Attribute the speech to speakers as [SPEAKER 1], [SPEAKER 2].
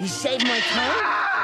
[SPEAKER 1] You saved my car?